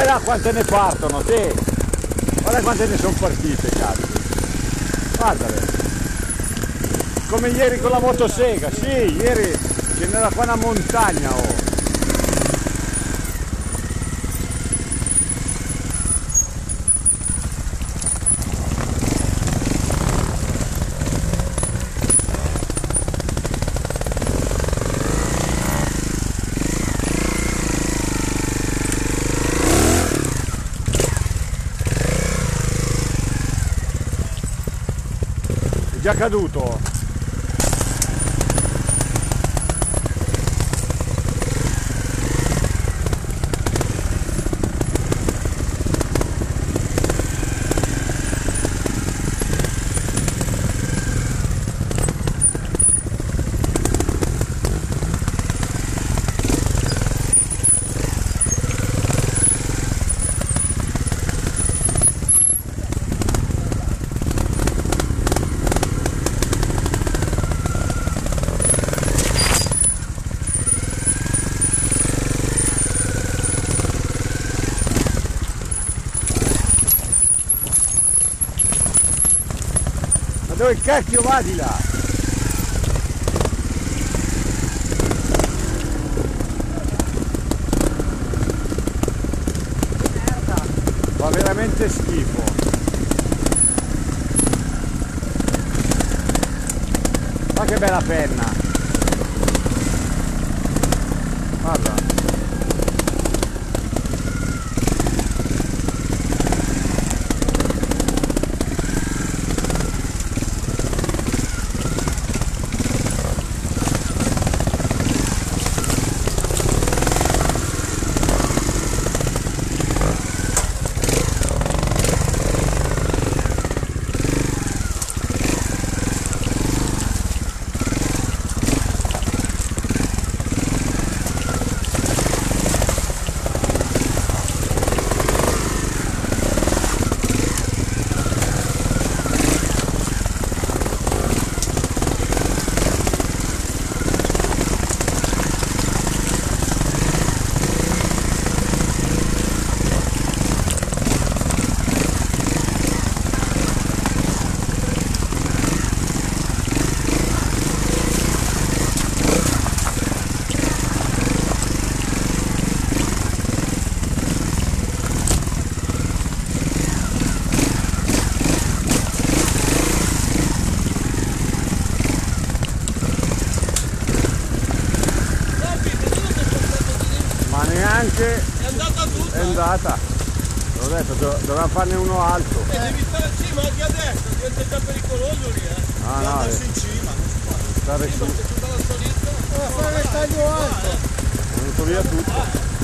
Guarda quante ne partono, te! Guarda quante ne sono partite, cazzo! Guardale! Come ieri con la motosega, sì, ieri ce n'era qua una montagna, oh! Già caduto. Dove cacchio va di là? Fa veramente schifo. Ma che bella penna! Guarda. Neanche È andata tutta. è andata. L'ho detto, do- doveva farne uno alto. E devi stare sì, ma anche adesso, diventa già pericoloso lì, eh. Ah no, Andarsi eh, in cima, non si può. stare Sì, su, ma se tu dalla salita. Deve fare il taglio alto. è venuto via tutto.